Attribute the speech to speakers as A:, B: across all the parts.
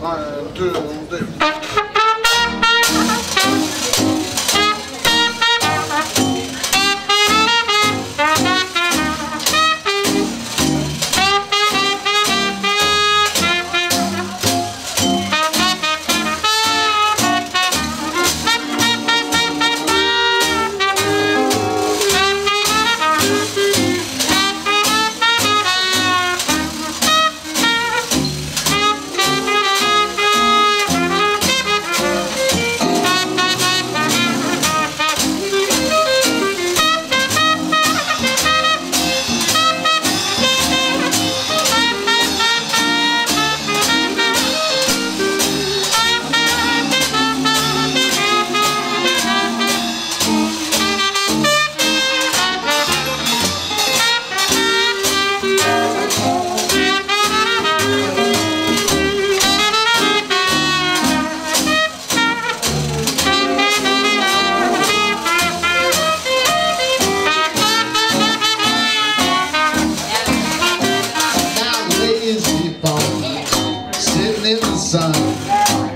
A: 1, 2,
B: 3.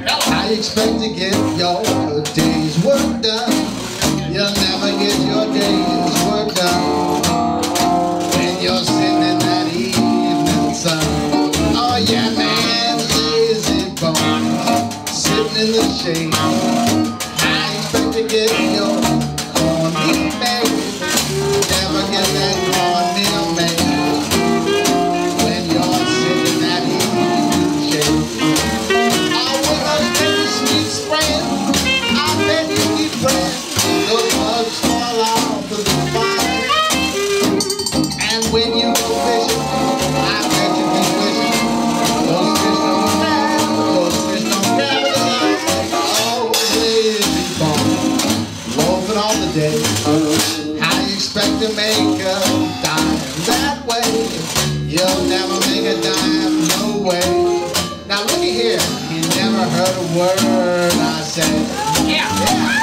B: I expect to get your day's work done. You'll never get your day's work done when you're sitting in that evening sun. Oh yeah, man, lazy bone, sitting in the shade. I expect to get your cornmeal made. Never get that day. How you expect to make a dime that way? You'll never make a dime, no way. Now looky here, you never heard a word I said.
C: Yeah.
B: Yeah.